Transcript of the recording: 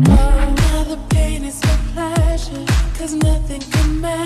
Now the pain is for pleasure, cause nothing can matter.